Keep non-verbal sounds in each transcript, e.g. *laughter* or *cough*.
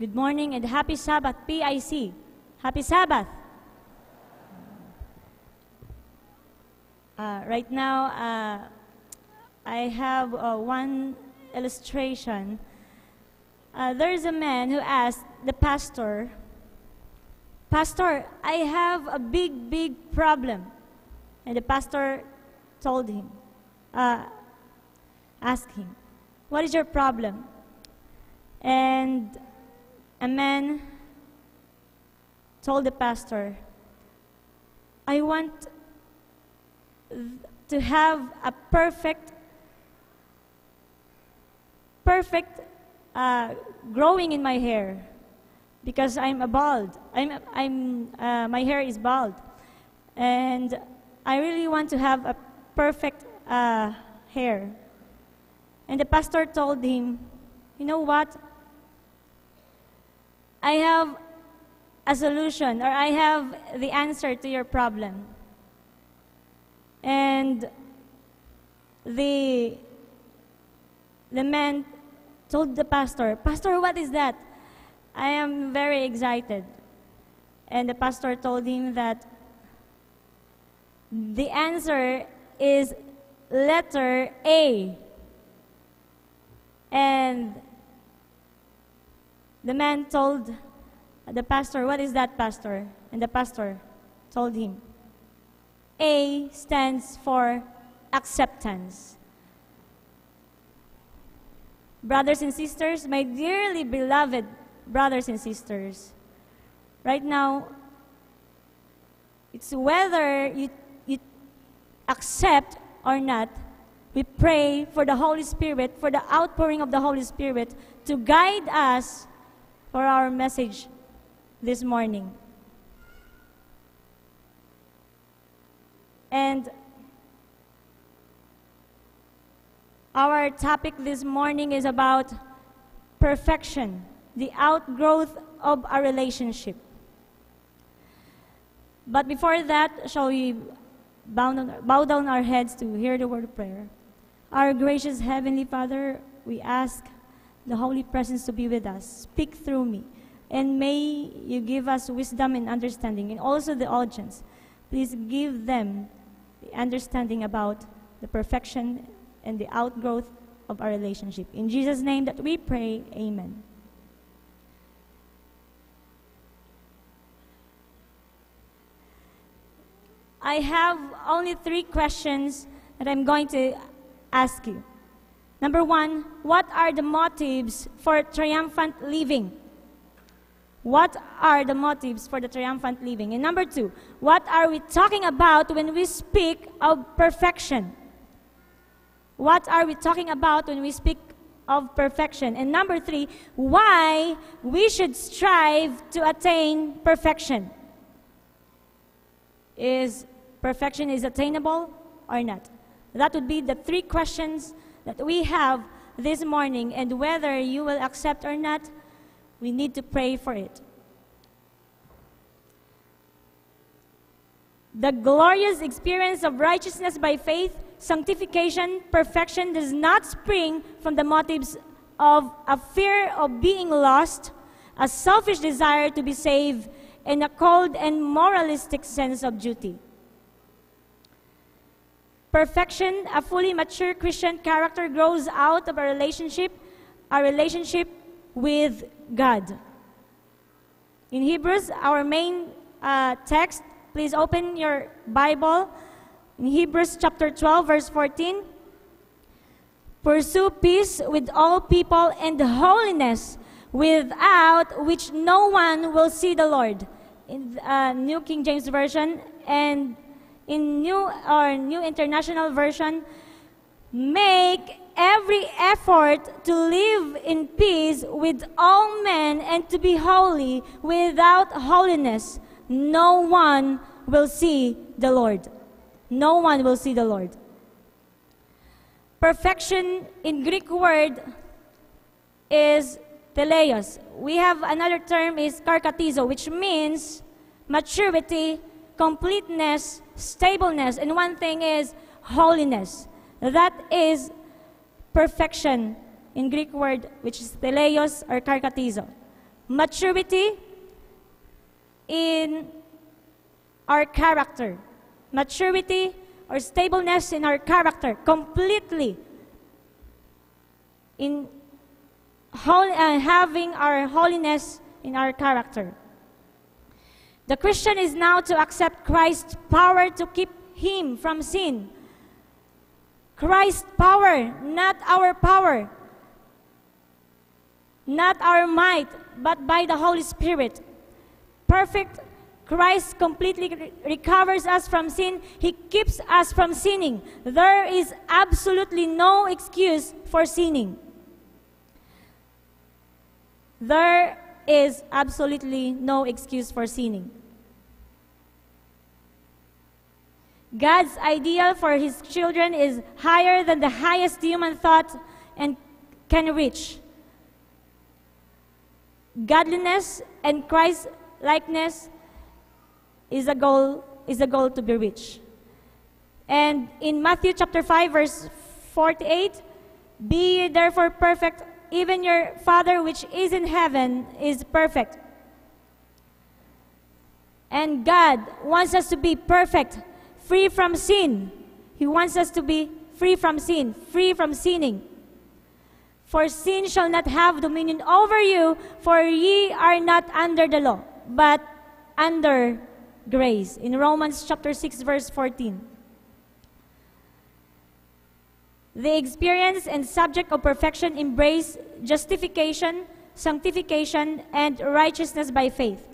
Good morning and happy Sabbath, PIC. Happy Sabbath. Uh, right now, uh, I have uh, one illustration. Uh, there's a man who asked the pastor, Pastor, I have a big, big problem. And the pastor told him, uh, asked him, What is your problem? And a man told the pastor, I want to have a perfect, perfect uh, growing in my hair because I'm a bald. I'm, I'm, uh, my hair is bald. And I really want to have a perfect uh, hair. And the pastor told him, You know what? I have a solution, or I have the answer to your problem. And the, the man told the pastor, Pastor, what is that? I am very excited. And the pastor told him that the answer is letter A. And the man told the pastor, What is that, pastor? And the pastor told him, A stands for acceptance. Brothers and sisters, my dearly beloved brothers and sisters, right now, it's whether you, you accept or not, we pray for the Holy Spirit, for the outpouring of the Holy Spirit to guide us for our message this morning. And our topic this morning is about perfection, the outgrowth of a relationship. But before that, shall we bow down, bow down our heads to hear the word of prayer? Our gracious Heavenly Father, we ask the Holy Presence to be with us. Speak through me. And may you give us wisdom and understanding, and also the audience. Please give them the understanding about the perfection and the outgrowth of our relationship. In Jesus' name that we pray, amen. I have only three questions that I'm going to ask you. Number one, what are the motives for triumphant living? What are the motives for the triumphant living? And number two, what are we talking about when we speak of perfection? What are we talking about when we speak of perfection? And number three, why we should strive to attain perfection? Is perfection is attainable or not? That would be the three questions that we have this morning, and whether you will accept or not, we need to pray for it. The glorious experience of righteousness by faith, sanctification, perfection does not spring from the motives of a fear of being lost, a selfish desire to be saved, and a cold and moralistic sense of duty. Perfection, a fully mature Christian character grows out of a relationship, a relationship with God. In Hebrews, our main uh, text, please open your Bible. In Hebrews chapter 12, verse 14. Pursue peace with all people and holiness, without which no one will see the Lord. In uh, New King James Version and in New or New International Version, make every effort to live in peace with all men and to be holy. Without holiness, no one will see the Lord. No one will see the Lord. Perfection in Greek word is teleios. We have another term is katartizo, which means maturity, completeness, stableness, and one thing is holiness. That is perfection in Greek word, which is teleios or katartizo. maturity in our character, maturity or stableness in our character, completely in hol- uh, having our holiness in our character. The Christian is now to accept Christ's power to keep him from sin. Christ's power, not our power, not our might, but by the Holy Spirit. Perfect Christ completely re- recovers us from sin. He keeps us from sinning. There is absolutely no excuse for sinning. There is absolutely no excuse for sinning. God's ideal for his children is higher than the highest human thought and can reach. Godliness and Christ likeness is a goal is a goal to be reached. And in Matthew chapter 5 verse 48, be therefore perfect, even your Father which is in heaven is perfect. And God wants us to be perfect, free from sin. He wants us to be free from sin, free from sinning. For sin shall not have dominion over you, for ye are not under the law, but under grace. In Romans chapter 6 verse 14. The experience and subject of perfection embrace justification, sanctification, and righteousness by faith.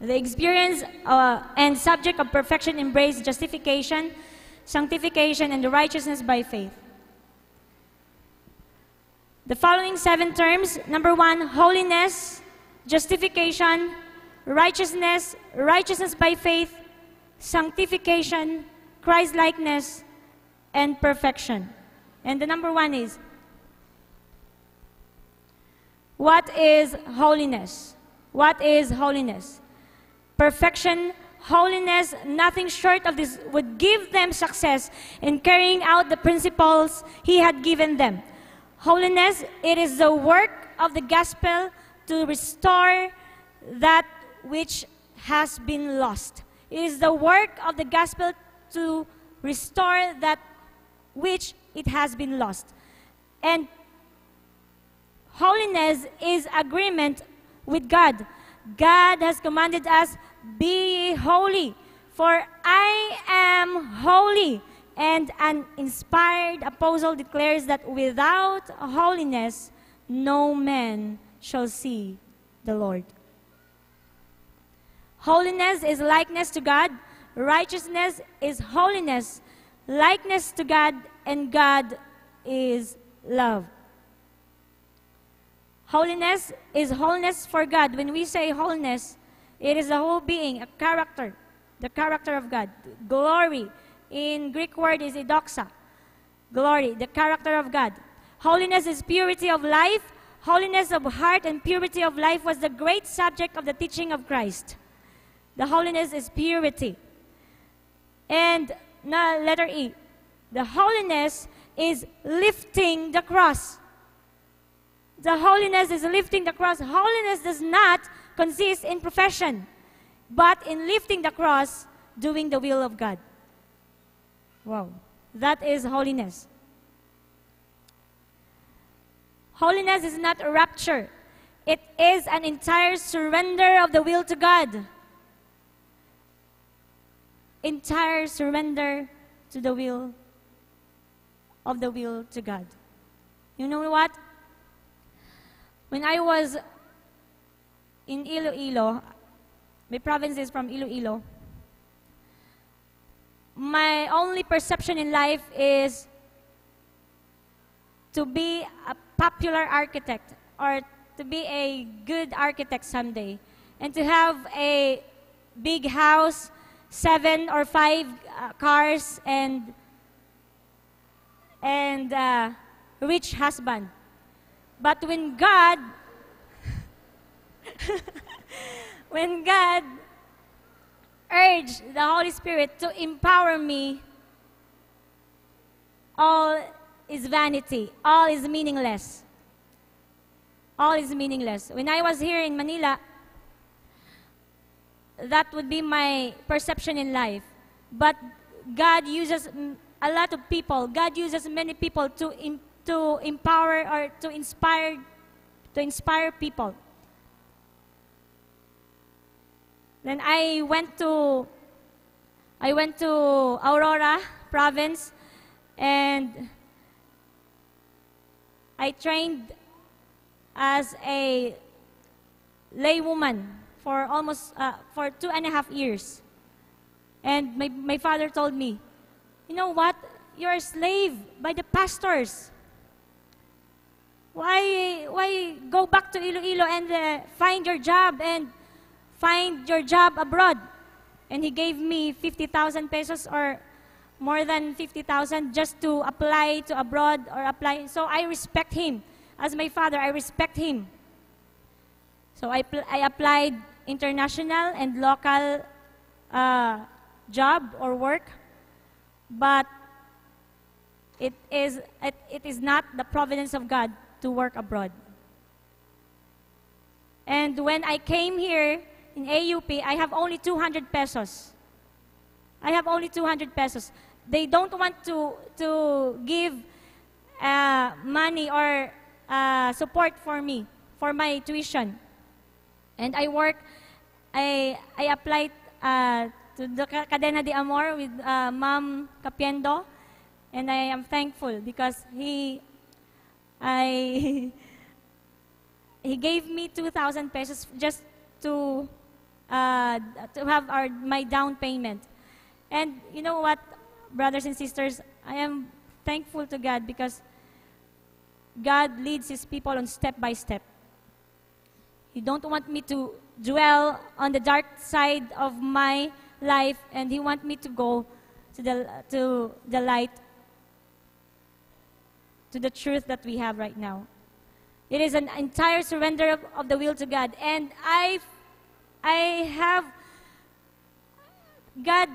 The experience uh, and subject of perfection embrace justification, sanctification, and the righteousness by faith. The following seven terms number one, holiness, justification, righteousness, righteousness by faith, sanctification, Christ likeness, and perfection. And the number one is what is holiness? What is holiness? Perfection, holiness, nothing short of this would give them success in carrying out the principles He had given them. Holiness, it is the work of the gospel to restore that which has been lost. It is the work of the gospel to restore that which it has been lost. And holiness is agreement with God. God has commanded us be holy, for I am holy. And an inspired apostle declares that without holiness, no man shall see the Lord. Holiness is likeness to God, righteousness is holiness, likeness to God, and God is love. Holiness is wholeness for God. When we say wholeness, it is a whole being, a character, the character of God. Glory, in Greek word is idoxa. Glory, the character of God. Holiness is purity of life. Holiness of heart and purity of life was the great subject of the teaching of Christ. The holiness is purity. And now, letter E. The holiness is lifting the cross. The holiness is lifting the cross. Holiness does not consists in profession, but in lifting the cross, doing the will of God. Wow. That is holiness. Holiness is not a rapture. It is an entire surrender of the will to God. Entire surrender to the will of the will to God. You know what? When I was in Iloilo, my province is from Iloilo. My only perception in life is to be a popular architect or to be a good architect someday and to have a big house, seven or five uh, cars, and and uh, rich husband. But when God, *laughs* when God urged the Holy Spirit to empower me, all is vanity, all is meaningless. All is meaningless. When I was here in Manila, that would be my perception in life. But God uses a lot of people, God uses many people to, to empower or to inspire, to inspire people. Then I went to I went to Aurora province and I trained as a laywoman for almost uh, for two and a half years. And my, my father told me, you know what? You're a slave by the pastors. Why, why go back to Iloilo and uh, find your job and find your job abroad? And he gave me 50,000 pesos or more than 50,000 just to apply to abroad or apply. So I respect him. As my father, I respect him. So I, I applied international and local uh, job or work, but it is, it, it is not the providence of God to work abroad. And when I came here in AUP, I have only 200 pesos. I have only 200 pesos. They don't want to, to give uh, money or uh, support for me, for my tuition. And I work, I, I applied uh, to the Cadena de Amor with uh, Capiendo. And I am thankful because he, I, *laughs* he gave me 2,000 pesos just to, uh, to have our, my down payment. And you know what, brothers and sisters, I am thankful to God because God leads His people on step by step. He don't want me to dwell on the dark side of my life, and He want me to go to the to the light, to the truth that we have right now. It is an entire surrender of, of the will to God, and I, I have God.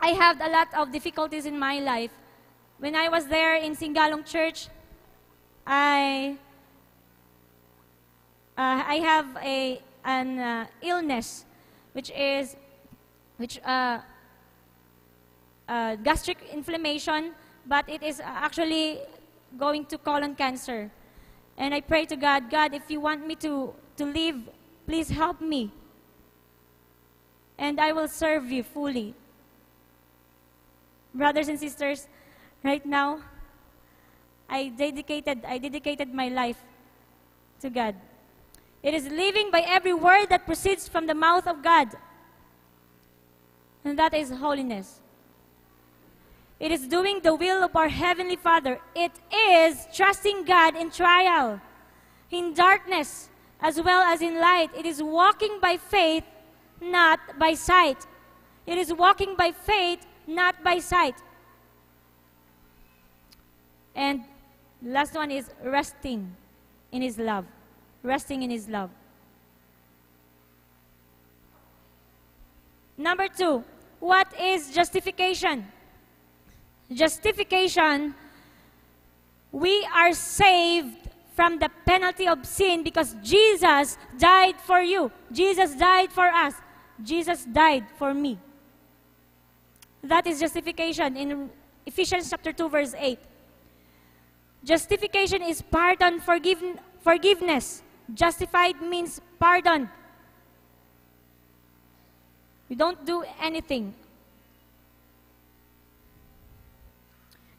I have a lot of difficulties in my life. When I was there in Singalong Church, I uh, I have a an uh, illness, which is which uh, uh, gastric inflammation, but it is actually going to colon cancer. And I pray to God, God, if you want me to to live, please help me, and I will serve you fully. Brothers and sisters, right now, I dedicated, I dedicated my life to God. It is living by every word that proceeds from the mouth of God. And that is holiness. It is doing the will of our Heavenly Father. It is trusting God in trial, in darkness, as well as in light. It is walking by faith, not by sight. It is walking by faith, not by sight. And Last one is resting in His love. Resting in His love. Number two, what is justification? Justification, we are saved from the penalty of sin because Jesus died for you. Jesus died for us. Jesus died for me. That is justification in Ephesians chapter 2 verse 8. Justification is pardon, forgive, forgiveness. Justified means pardon. You don't do anything.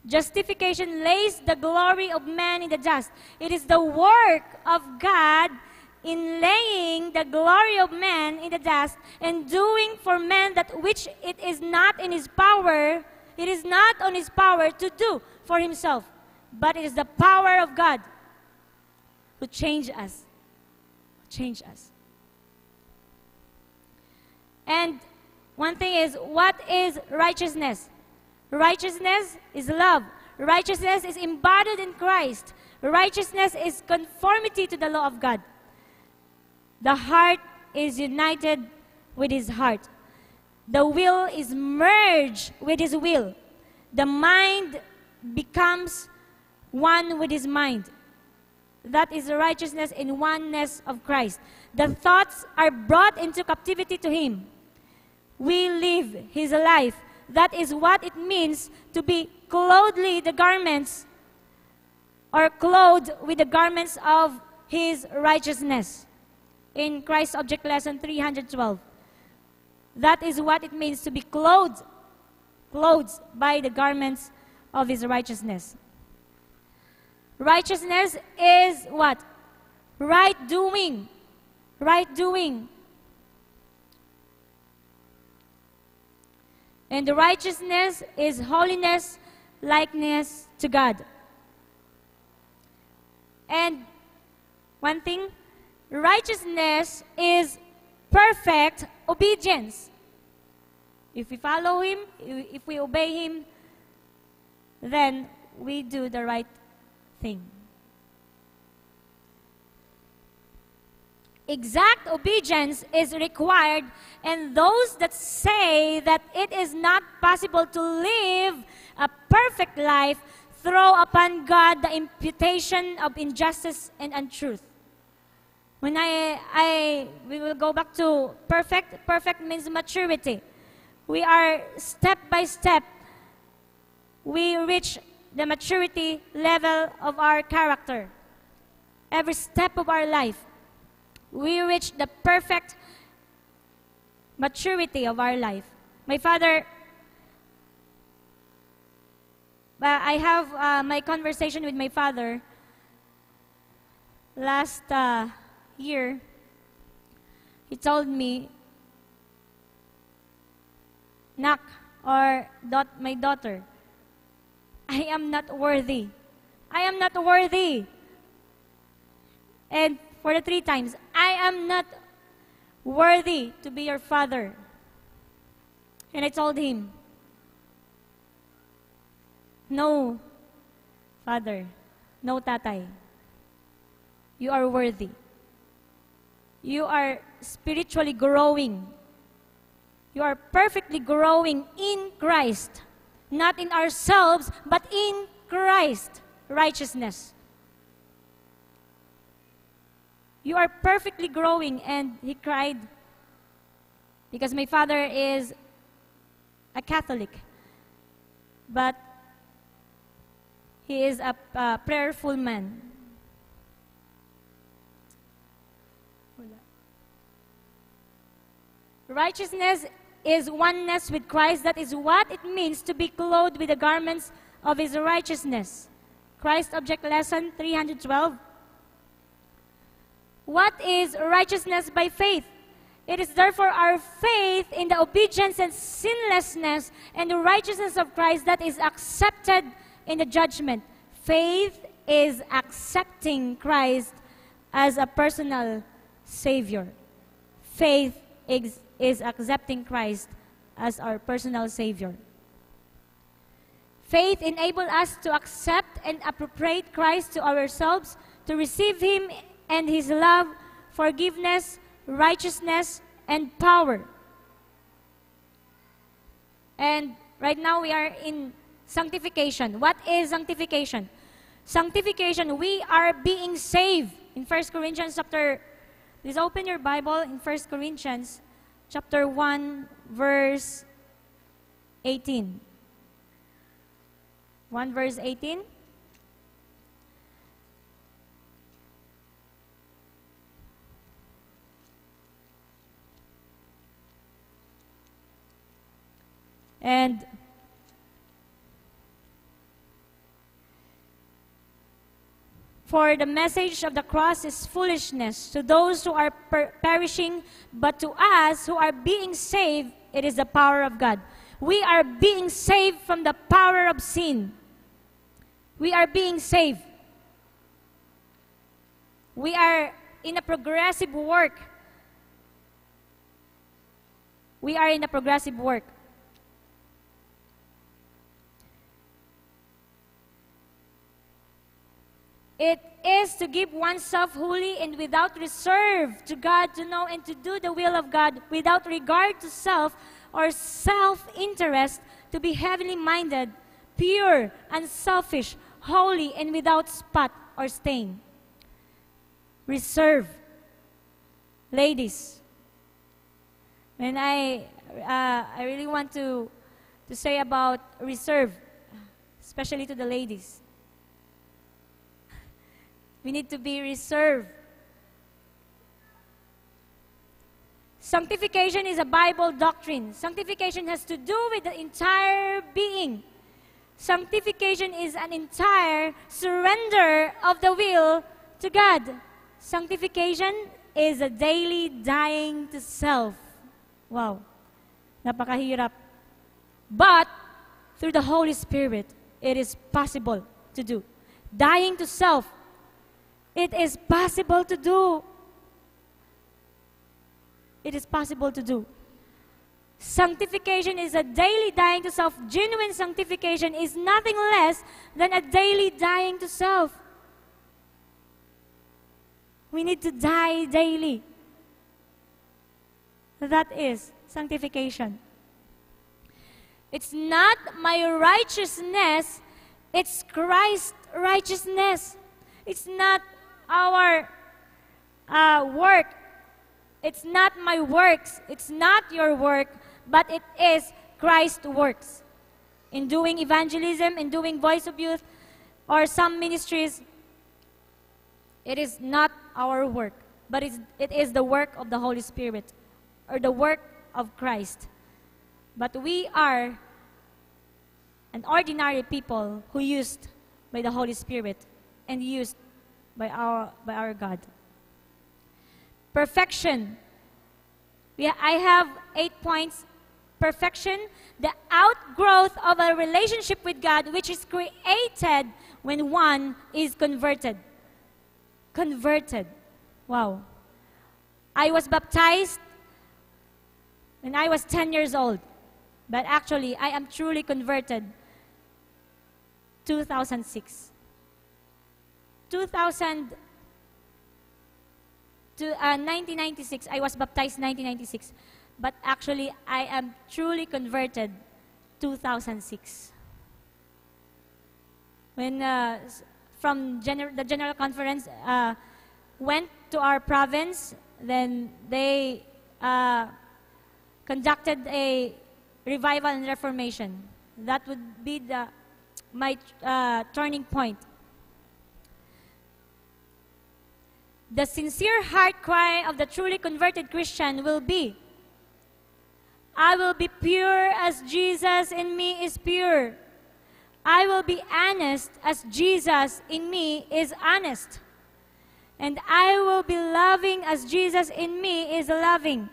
Justification lays the glory of man in the dust. It is the work of God in the glory of man in the dust and doing for man that which it is not in his power, it is not on his power to do for himself but it is the power of God who change us. Change us. And one thing is, what is righteousness? Righteousness is love. Righteousness is embodied in Christ. Righteousness is conformity to the law of God. The heart is united with his heart. The will is merged with his will. The mind becomes one with his mind. That is the righteousness in oneness of Christ. The thoughts are brought into captivity to him. We live his life. That is what it means to be clothedly the garments or clothed with the garments of his righteousness. In Christ Object Lesson 312. That is what it means to be clothed, clothed by the garments of his righteousness. Righteousness is what? Right doing. Right doing. And the righteousness is holiness, likeness to God. And one thing, righteousness is perfect obedience. If we follow Him, if we obey Him, then we do the right thing. Exact obedience is required, and those that say that it is not possible to live a perfect life throw upon God the imputation of injustice and untruth. When I, I, we will go back to perfect. Perfect means maturity. We are step by step, we reach the maturity level of our character. Every step of our life, we reach the perfect maturity of our life. My father, I have uh, my conversation with my father last uh, year. He told me, Nak, or dot, my daughter, I am not worthy. I am not worthy. And for the three times, I am not worthy to be your father. And I told him, No, father, no tatay. You are worthy. You are spiritually growing. You are perfectly growing in Christ not in ourselves, but in Christ righteousness. You are perfectly growing. And he cried because my father is a Catholic, but he is a, a prayerful man. Righteousness is oneness with Christ. That is what it means to be clothed with the garments of his righteousness. Christ Object Lesson 312. What is righteousness by faith? It is therefore our faith in the obedience and sinlessness and the righteousness of Christ that is accepted in the judgment. Faith is accepting Christ as a personal Savior. Faith is is accepting Christ as our personal Savior. Faith enables us to accept and appropriate Christ to ourselves, to receive Him and His love, forgiveness, righteousness, and power. And right now we are in sanctification. What is sanctification? Sanctification, we are being saved. In 1 Corinthians chapter, please open your Bible in 1 Corinthians chapter 1, verse 18. 1 verse 18. And For the message of the cross is foolishness to those who are per- perishing, but to us who are being saved, it is the power of God. We are being saved from the power of sin. We are being saved. We are in a progressive work. We are in a progressive work. It is to give oneself wholly and without reserve to God to know and to do the will of God without regard to self or self interest, to be heavenly minded, pure, unselfish, holy, and without spot or stain. Reserve. Ladies, when I, uh, I really want to, to say about reserve, especially to the ladies. We need to be reserved. Sanctification is a Bible doctrine. Sanctification has to do with the entire being. Sanctification is an entire surrender of the will to God. Sanctification is a daily dying to self. Wow. Napakahirap. But through the Holy Spirit, it is possible to do. Dying to self it is possible to do. It is possible to do. Sanctification is a daily dying to self. Genuine sanctification is nothing less than a daily dying to self. We need to die daily. That is sanctification. It's not my righteousness, it's Christ's righteousness. It's not our uh, work. It's not my works. It's not your work, but it is Christ's works. In doing evangelism, in doing voice of youth, or some ministries, it is not our work, but it is the work of the Holy Spirit, or the work of Christ. But we are an ordinary people who used by the Holy Spirit and used by our, by our God. Perfection. Yeah, I have eight points. Perfection, the outgrowth of a relationship with God, which is created when one is converted. Converted. Wow. I was baptized when I was 10 years old. But actually, I am truly converted 2006. 2000 to uh, 1996, I was baptized 1996. But actually, I am truly converted 2006. When uh, from gener- the General Conference uh, went to our province, then they uh, conducted a revival and reformation. That would be the, my uh, turning point The sincere heart cry of the truly converted Christian will be I will be pure as Jesus in me is pure. I will be honest as Jesus in me is honest. And I will be loving as Jesus in me is loving.